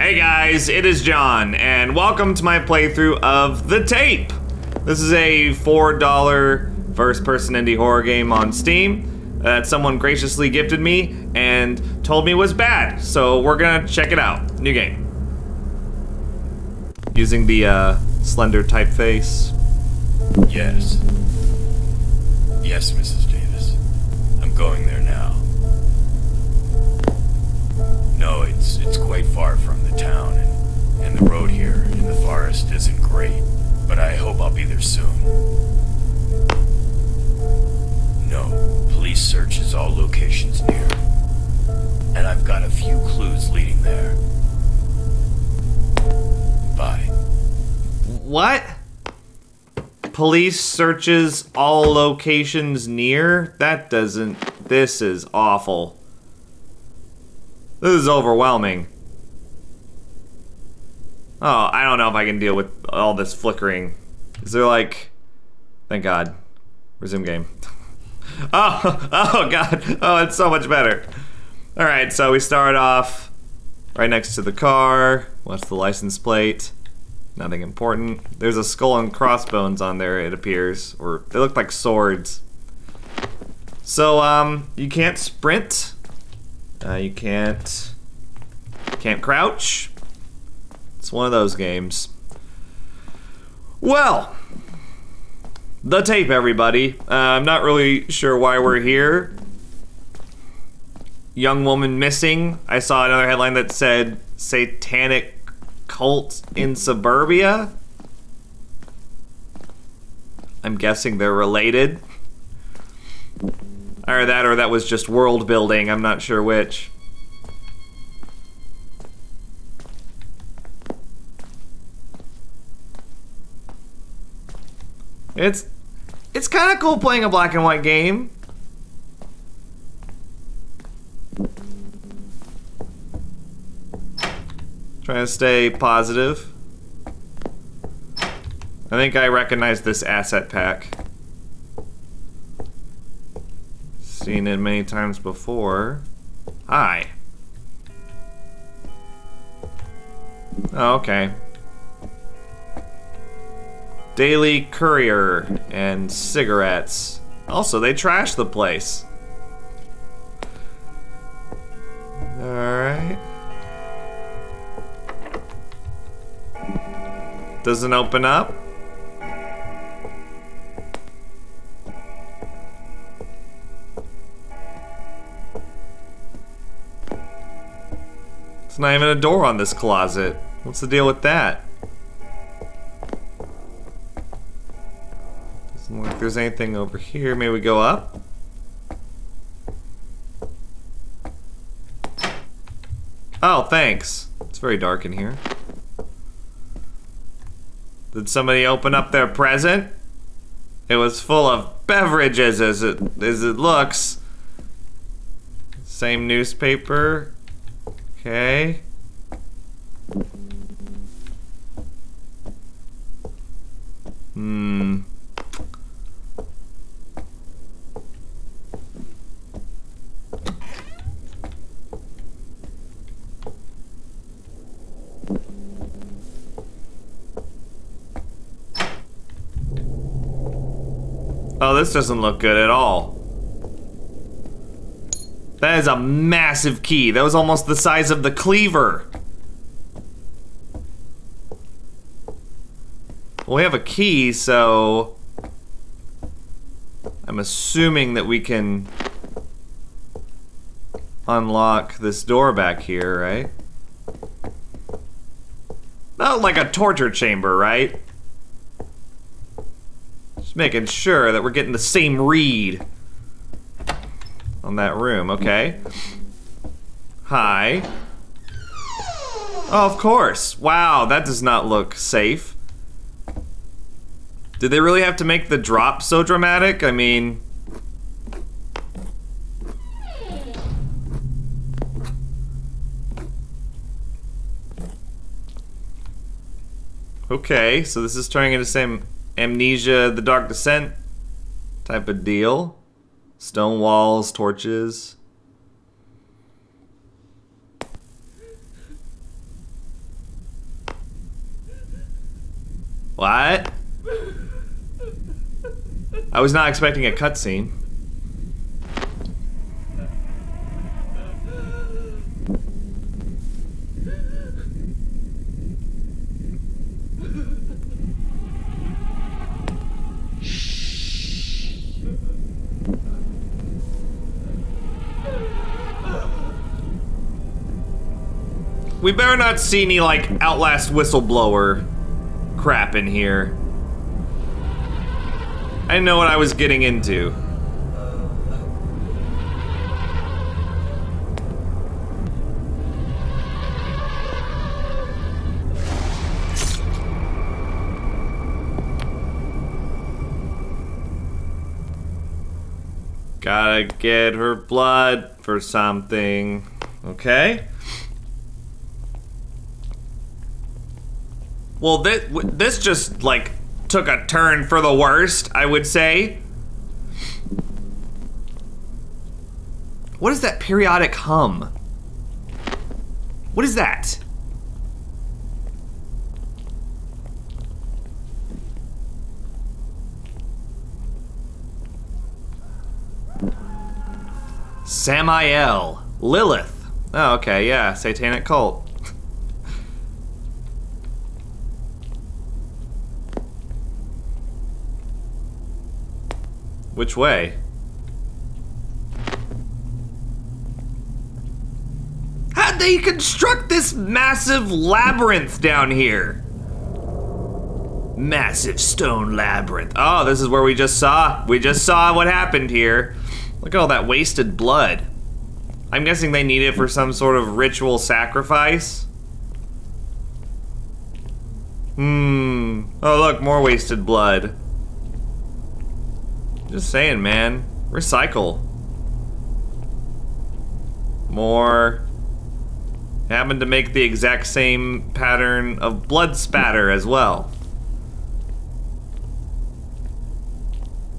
Hey guys, it is John, and welcome to my playthrough of The Tape. This is a $4 first person indie horror game on Steam that someone graciously gifted me and told me was bad, so we're gonna check it out. New game. Using the uh, slender typeface. Yes. Yes, Mrs. Davis. I'm going there No, it's it's quite far from the town, and, and the road here in the forest isn't great, but I hope I'll be there soon. No, police searches all locations near. And I've got a few clues leading there. Bye. What? Police searches all locations near? That doesn't. This is awful. This is overwhelming. Oh, I don't know if I can deal with all this flickering. Is there like. Thank God. Resume game. oh, oh God. Oh, it's so much better. Alright, so we start off right next to the car. What's the license plate? Nothing important. There's a skull and crossbones on there, it appears. Or they look like swords. So, um, you can't sprint. Uh, you can't... Can't crouch. It's one of those games. Well, the tape, everybody. Uh, I'm not really sure why we're here. Young woman missing. I saw another headline that said satanic cult in suburbia. I'm guessing they're related. Or that, or that was just world building. I'm not sure which. It's it's kind of cool playing a black and white game. Trying to stay positive. I think I recognize this asset pack. Seen it many times before. Hi. Oh, okay. Daily Courier and cigarettes. Also, they trash the place. Alright. Doesn't open up. Not even a door on this closet. What's the deal with that? Doesn't look like there's anything over here. May we go up? Oh, thanks. It's very dark in here. Did somebody open up their present? It was full of beverages as it as it looks. Same newspaper. Okay. Hmm. Oh, this doesn't look good at all. That is a massive key. That was almost the size of the cleaver. Well, we have a key, so... I'm assuming that we can unlock this door back here, right? Not like a torture chamber, right? Just making sure that we're getting the same read on that room, okay? Hi. Oh, of course. Wow, that does not look safe. Did they really have to make the drop so dramatic? I mean... Okay, so this is turning into same Amnesia, The Dark Descent type of deal. Stone walls, torches. What? I was not expecting a cutscene. We better not see any, like, Outlast whistleblower crap in here. I know what I was getting into. Gotta get her blood for something. Okay. Well, this, this just, like, took a turn for the worst, I would say. What is that periodic hum? What is that? Samael. Lilith. Oh, okay, yeah, satanic cult. Which way? How'd they construct this massive labyrinth down here? Massive stone labyrinth. Oh, this is where we just saw. We just saw what happened here. Look at all that wasted blood. I'm guessing they need it for some sort of ritual sacrifice. Hmm. Oh, look, more wasted blood. Just saying, man. Recycle. More. Happened to make the exact same pattern of blood spatter as well.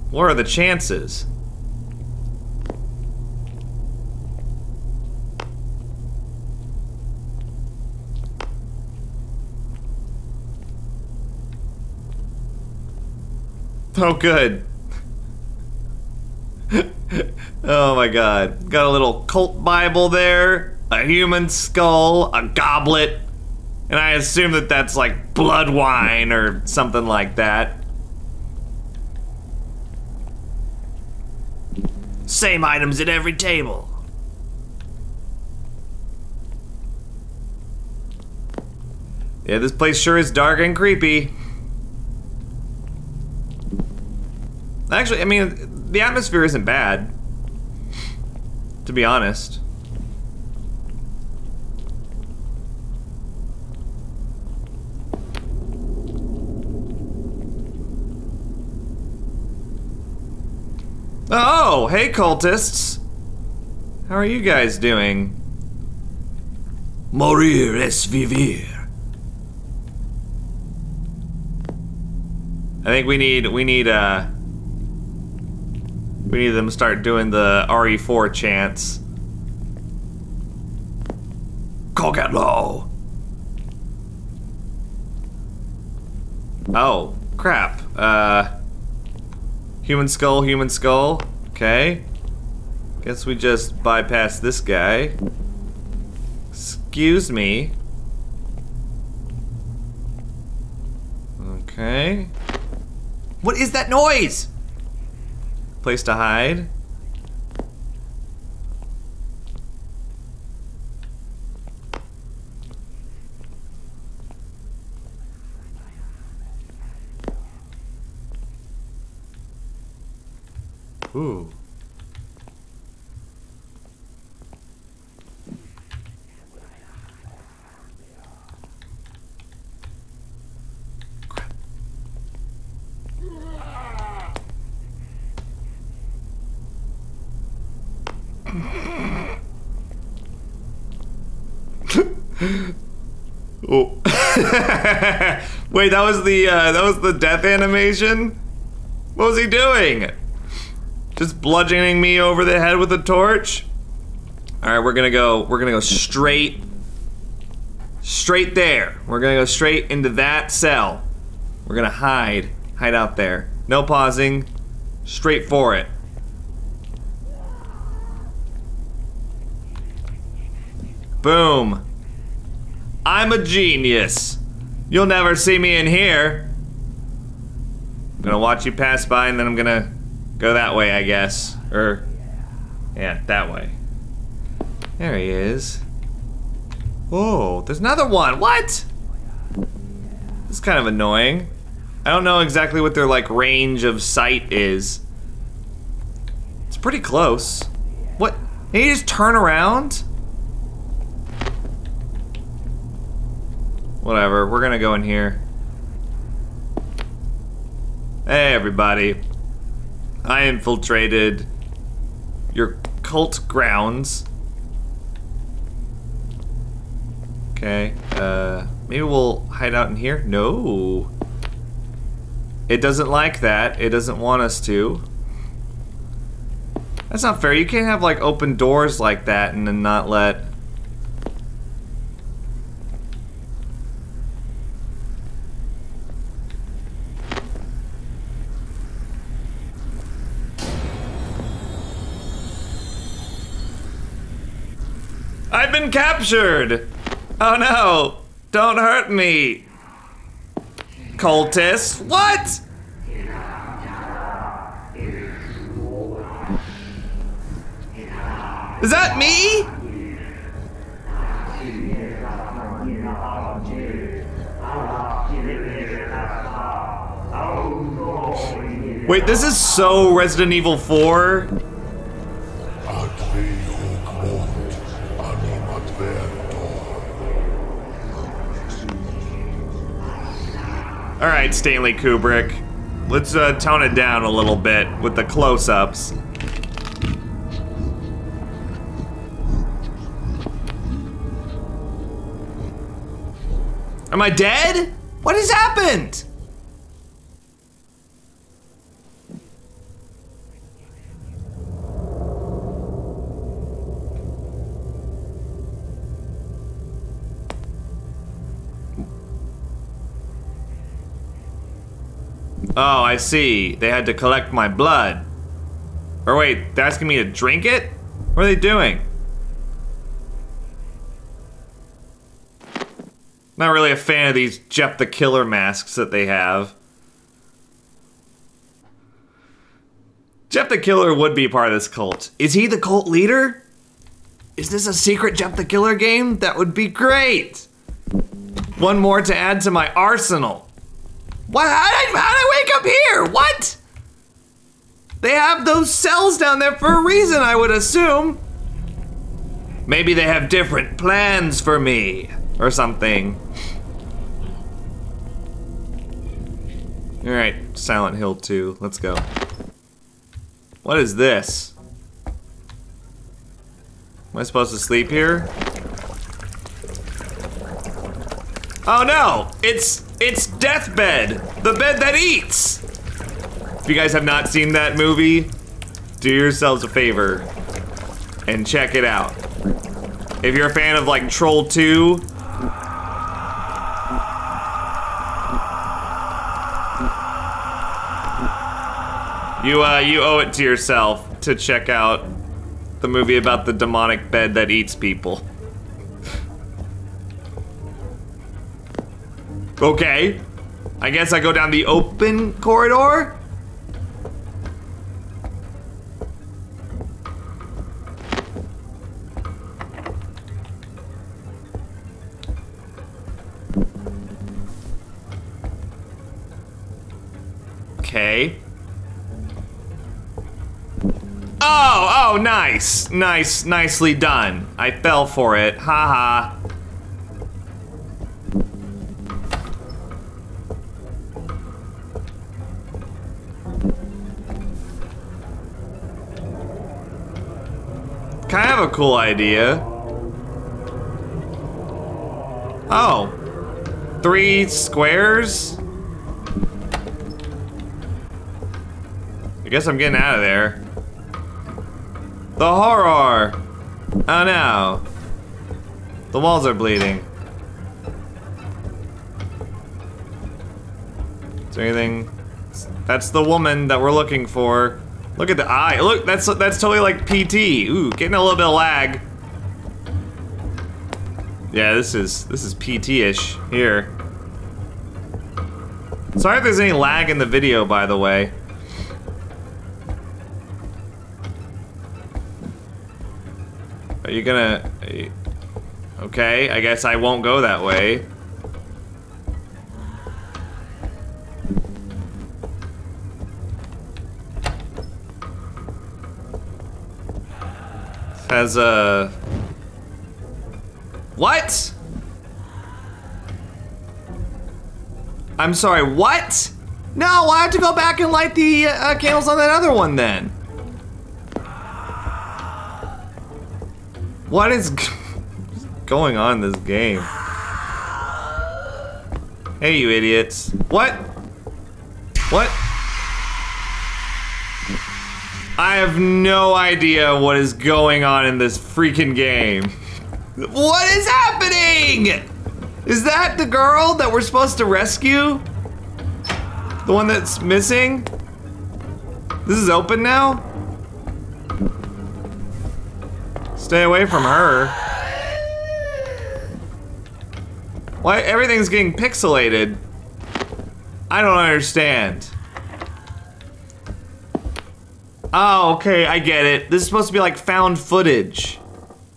What are the chances? Oh, good. oh my god. Got a little cult Bible there, a human skull, a goblet, and I assume that that's like blood wine or something like that. Same items at every table. Yeah, this place sure is dark and creepy. Actually, I mean, the atmosphere isn't bad. To be honest. Oh, hey cultists! How are you guys doing? Morir es vivir. I think we need we need uh we need them to start doing the RE4 chants. Call get low. Oh, crap. Uh, human skull, human skull. Okay. Guess we just bypass this guy. Excuse me. Okay. What is that noise? Place to hide. Ooh. Wait, that was the uh, that was the death animation. What was he doing? Just bludgeoning me over the head with a torch. All right, we're gonna go. We're gonna go straight, straight there. We're gonna go straight into that cell. We're We're gonna hide. Hide out there. No pausing. Straight for it. Boom. I'm a genius. You'll never see me in here. I'm gonna watch you pass by and then I'm gonna go that way, I guess. Or, yeah, that way. There he is. Oh, there's another one. What? This is kind of annoying. I don't know exactly what their like range of sight is. It's pretty close. What? Can you just turn around? Whatever, we're gonna go in here. Hey everybody. I infiltrated your cult grounds. Okay, uh, maybe we'll hide out in here? No. It doesn't like that. It doesn't want us to. That's not fair. You can't have like open doors like that and then not let captured! Oh no! Don't hurt me! Cultist? What? Is that me? Wait, this is so Resident Evil 4. All right, Stanley Kubrick. Let's uh, tone it down a little bit with the close-ups. Am I dead? What has happened? Oh, I see. They had to collect my blood. Or wait, they're asking me to drink it? What are they doing? Not really a fan of these Jeff the Killer masks that they have. Jeff the Killer would be part of this cult. Is he the cult leader? Is this a secret Jeff the Killer game? That would be great! One more to add to my arsenal. What? How did, how did wake up here? What? They have those cells down there for a reason, I would assume. Maybe they have different plans for me or something. All right, Silent Hill 2, let's go. What is this? Am I supposed to sleep here? Oh no, it's it's Deathbed, the bed that eats. If you guys have not seen that movie, do yourselves a favor and check it out. If you're a fan of like Troll 2, you uh, you owe it to yourself to check out the movie about the demonic bed that eats people. Okay. I guess I go down the open corridor? Okay. Oh, oh, nice. Nice, nicely done. I fell for it. Haha. -ha. Cool idea. Oh. Three squares? I guess I'm getting out of there. The horror! Oh no. The walls are bleeding. Is there anything? That's the woman that we're looking for. Look at the eye. Look, that's that's totally like PT. Ooh, getting a little bit of lag. Yeah, this is this is PT-ish here. Sorry if there's any lag in the video, by the way. Are you gonna... Are you, okay, I guess I won't go that way. Has a... What? I'm sorry, what? No, I have to go back and light the uh, candles on that other one then. What is going on in this game? Hey, you idiots. What? What? I have no idea what is going on in this freaking game. What is happening? Is that the girl that we're supposed to rescue? The one that's missing? This is open now? Stay away from her. Why everything's getting pixelated? I don't understand. Oh, okay, I get it. This is supposed to be like found footage.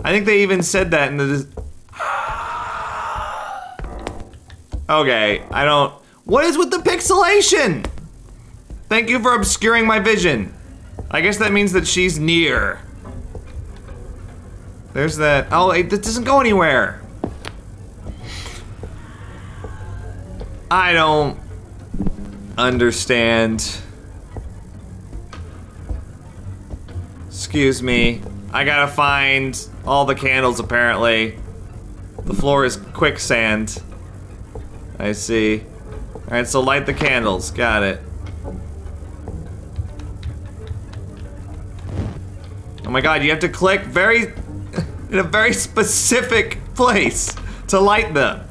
I think they even said that in the Okay, I don't... What is with the pixelation? Thank you for obscuring my vision. I guess that means that she's near. There's that... Oh, it, that doesn't go anywhere. I don't understand. Excuse me. I gotta find all the candles, apparently. The floor is quicksand. I see. Alright, so light the candles. Got it. Oh my god, you have to click very... in a very specific place to light them.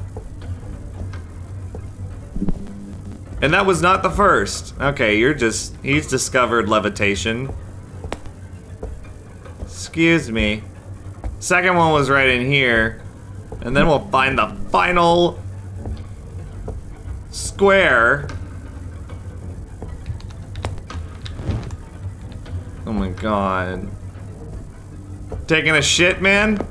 And that was not the first. Okay, you're just... He's discovered levitation. Excuse me. Second one was right in here. And then we'll find the final square. Oh my god. Taking a shit, man?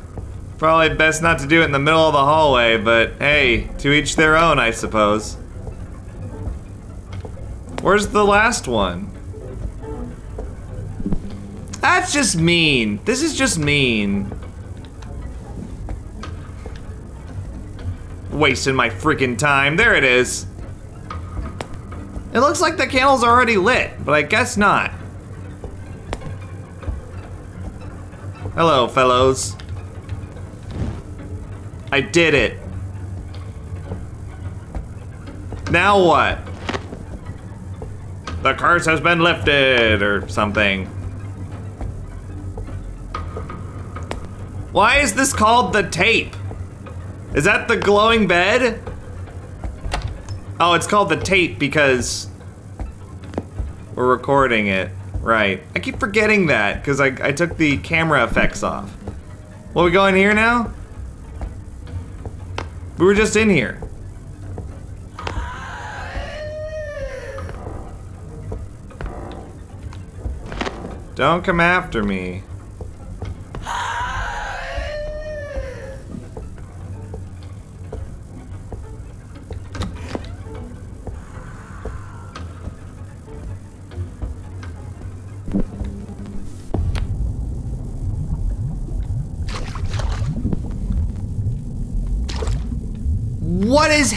Probably best not to do it in the middle of the hallway, but hey, to each their own, I suppose. Where's the last one? That's just mean. This is just mean. Wasting my freaking time. There it is. It looks like the candle's already lit, but I guess not. Hello, fellows. I did it. Now what? The curse has been lifted, or something. Why is this called the tape? Is that the glowing bed? Oh, it's called the tape because we're recording it. Right. I keep forgetting that because I, I took the camera effects off. Well, we go in here now? We were just in here. Don't come after me.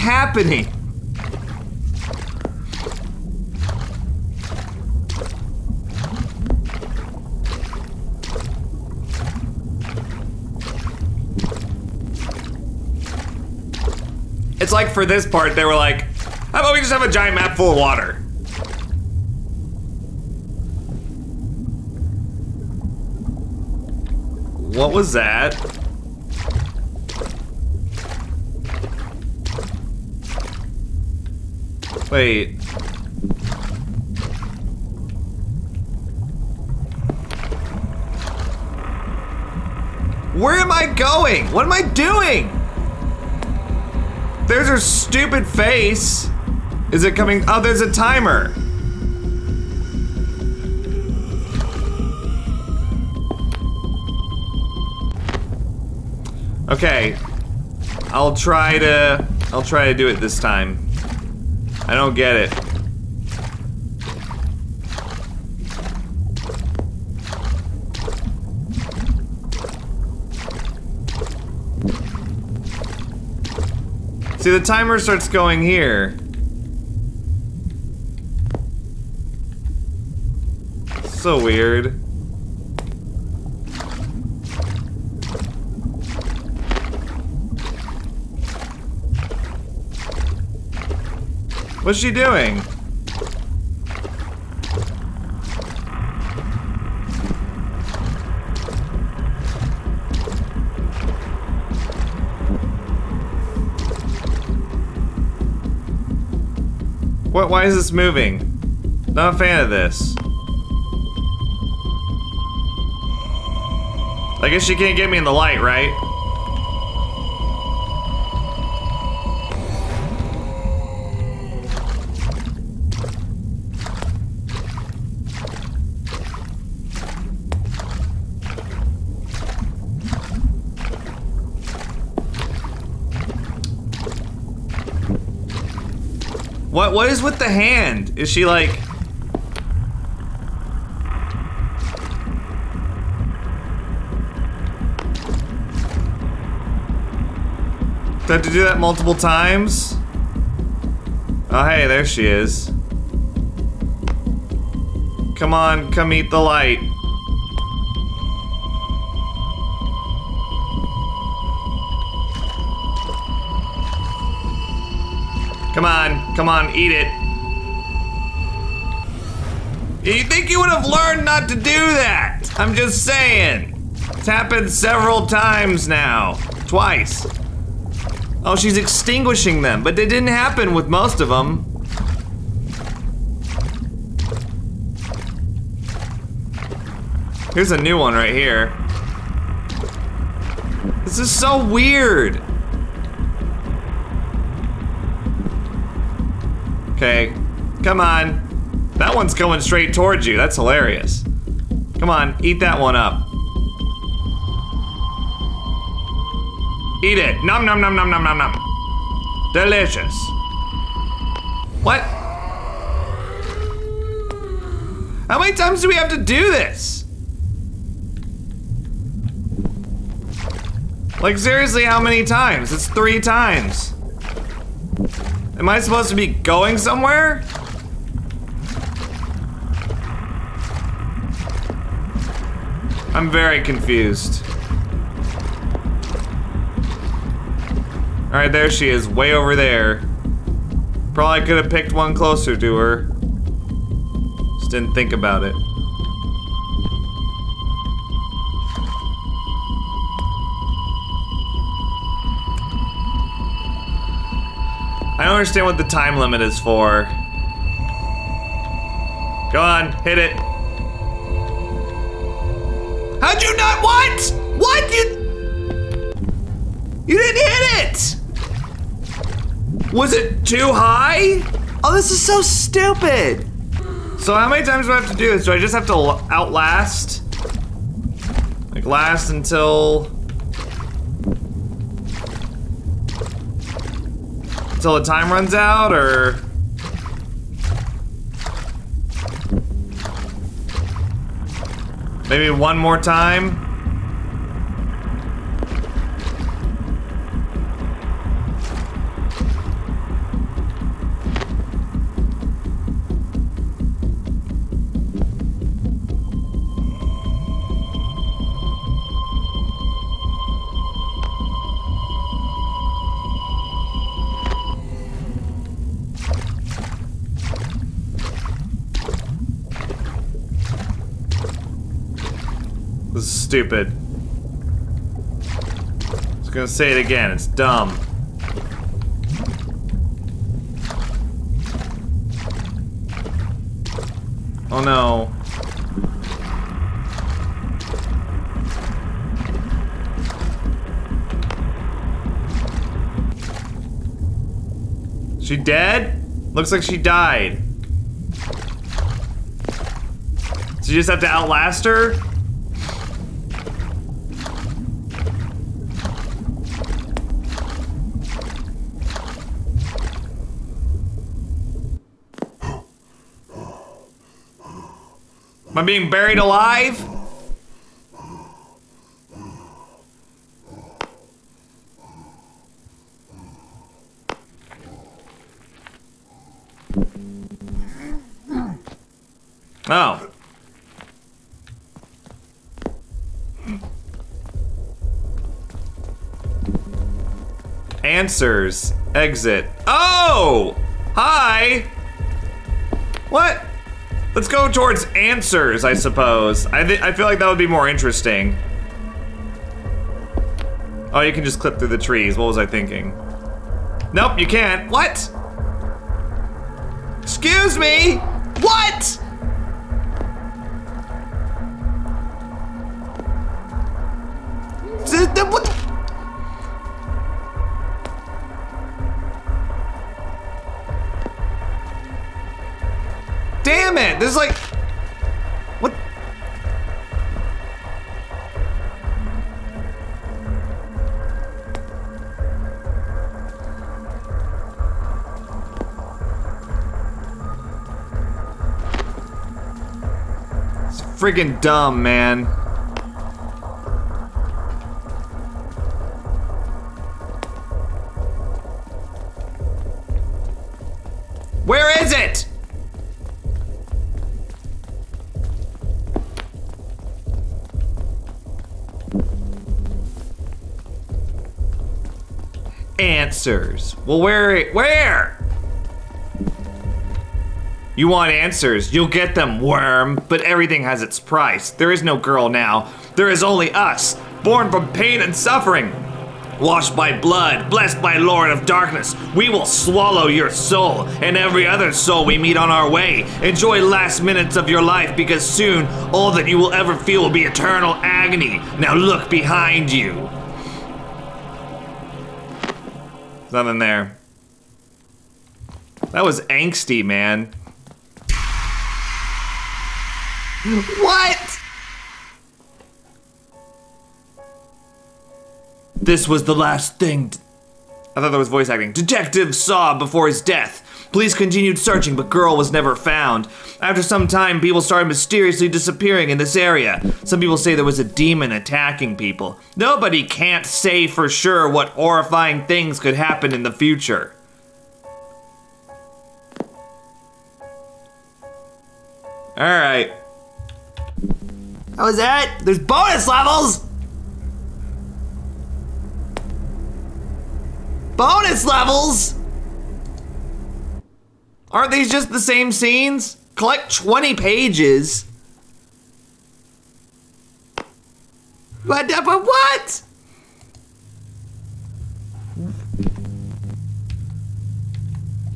Happening? It's like for this part, they were like, how about we just have a giant map full of water? What was that? Wait. Where am I going? What am I doing? There's her stupid face. Is it coming? Oh, there's a timer. Okay. I'll try to I'll try to do it this time. I don't get it. See, the timer starts going here. So weird. What's she doing? What? Why is this moving? Not a fan of this. I guess she can't get me in the light, right? What what is with the hand? Is she like Do I have to do that multiple times? Oh hey, there she is. Come on, come eat the light. Come on, eat it. You think you would have learned not to do that? I'm just saying. It's happened several times now. Twice. Oh, she's extinguishing them, but it didn't happen with most of them. Here's a new one right here. This is so weird. Okay, come on. That one's going straight towards you. That's hilarious. Come on, eat that one up. Eat it. Nom nom nom nom nom nom nom. Delicious. What? How many times do we have to do this? Like seriously, how many times? It's three times. Am I supposed to be going somewhere? I'm very confused. Alright, there she is, way over there. Probably could have picked one closer to her. Just didn't think about it. I don't understand what the time limit is for. Go on, hit it. How'd you not what? What you You didn't hit it! Was it too high? Oh, this is so stupid. So how many times do I have to do this? Do I just have to outlast? Like last until until the time runs out, or? Maybe one more time? stupid. I was gonna say it again, it's dumb. Oh no. She dead? Looks like she died. So you just have to outlast her? Am I being buried alive? Oh. Answers. Exit. Oh! Hi! What? Let's go towards answers, I suppose. I, I feel like that would be more interesting. Oh, you can just clip through the trees. What was I thinking? Nope, you can't. What? Excuse me? What? What? It! There's like... What? It's friggin' dumb, man. Answers. Well, where? Where? You want answers? You'll get them, worm. But everything has its price. There is no girl now. There is only us, born from pain and suffering. Washed by blood, blessed by Lord of Darkness, we will swallow your soul and every other soul we meet on our way. Enjoy last minutes of your life because soon all that you will ever feel will be eternal agony. Now look behind you. Nothing there. That was angsty, man. What? This was the last thing. I thought that was voice acting. Detective saw before his death. Police continued searching, but girl was never found. After some time, people started mysteriously disappearing in this area. Some people say there was a demon attacking people. Nobody can't say for sure what horrifying things could happen in the future. Alright. That was that? There's bonus levels! Bonus levels! Aren't these just the same scenes? Collect 20 pages. What? But what?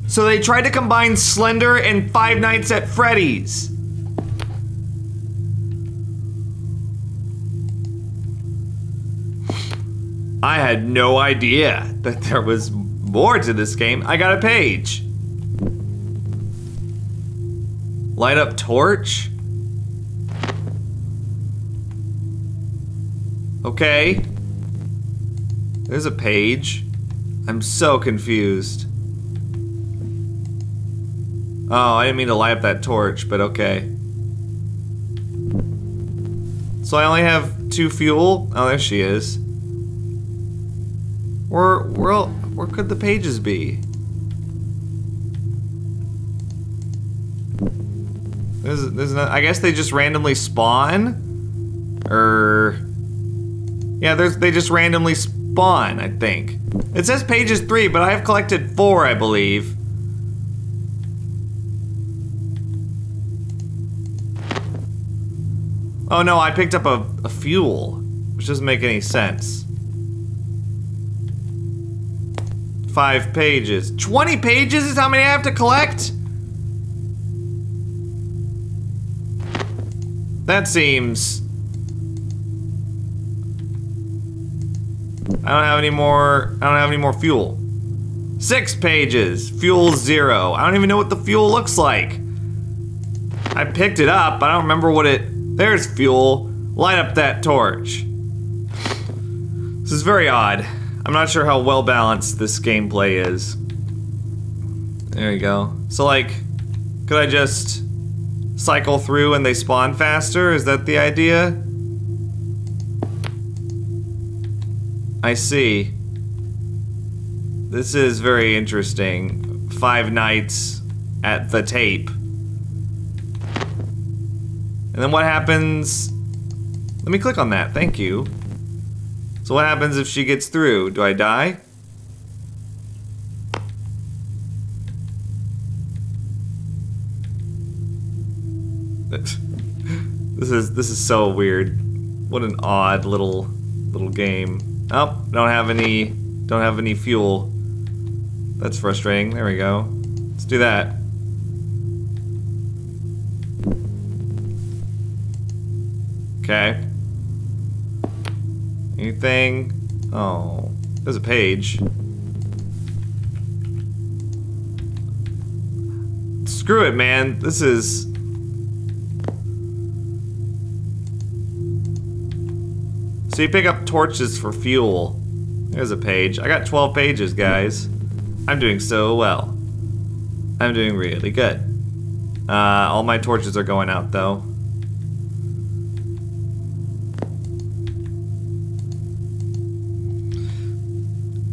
So they tried to combine Slender and Five Nights at Freddy's. I had no idea that there was more to this game. I got a page. Light up torch? Okay. There's a page. I'm so confused. Oh, I didn't mean to light up that torch, but okay. So I only have two fuel? Oh, there she is. Where, where, where could the pages be? There's, there's no, I guess they just randomly spawn? Or... Yeah, there's, they just randomly spawn, I think. It says pages three, but I have collected four, I believe. Oh no, I picked up a, a fuel, which doesn't make any sense. Five pages. 20 pages is how many I have to collect? That seems... I don't have any more... I don't have any more fuel. Six pages. Fuel zero. I don't even know what the fuel looks like. I picked it up. I don't remember what it. There's fuel. Light up that torch. This is very odd. I'm not sure how well balanced this gameplay is. There you go. So, like, could I just cycle through and they spawn faster? Is that the idea? I see. This is very interesting. Five nights at the tape. And then what happens? Let me click on that, thank you. So what happens if she gets through? Do I die? This is this is so weird. What an odd little little game. Oh, don't have any don't have any fuel. That's frustrating. There we go. Let's do that. Okay. Anything? Oh, there's a page. Screw it, man. This is So you pick up torches for fuel. There's a page. I got 12 pages, guys. I'm doing so well. I'm doing really good. Uh, all my torches are going out, though.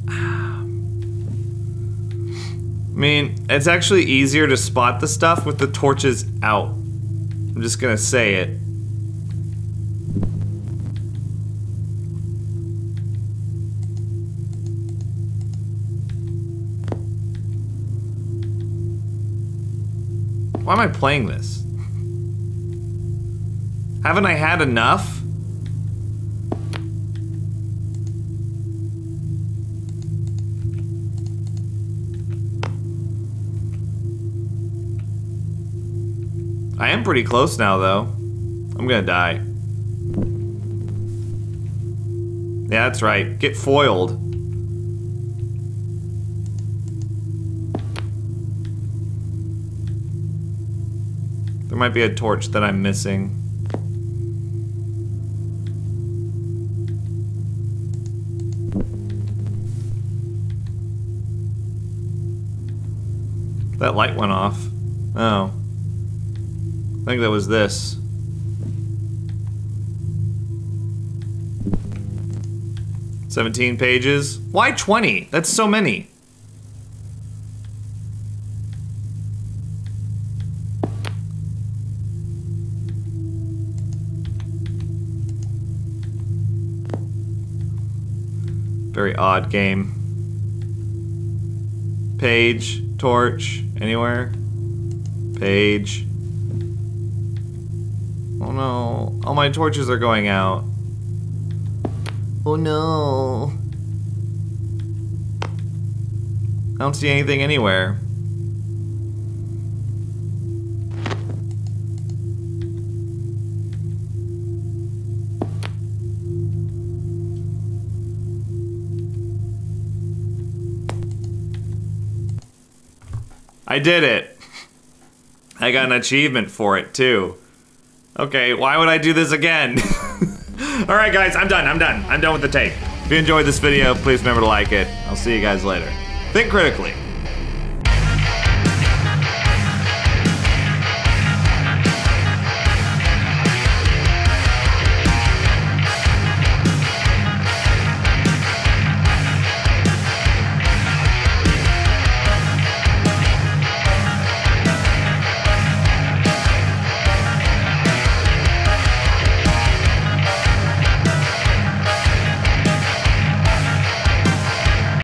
I mean, it's actually easier to spot the stuff with the torches out. I'm just gonna say it. Why am I playing this? Haven't I had enough? I am pretty close now, though. I'm gonna die. Yeah, that's right. Get foiled. There might be a torch that I'm missing. That light went off. Oh. I think that was this. Seventeen pages? Why twenty? That's so many. Odd game. Page, torch, anywhere? Page. Oh no, all my torches are going out. Oh no. I don't see anything anywhere. I did it. I got an achievement for it too. Okay, why would I do this again? Alright guys, I'm done, I'm done. I'm done with the tape. If you enjoyed this video, please remember to like it. I'll see you guys later. Think critically.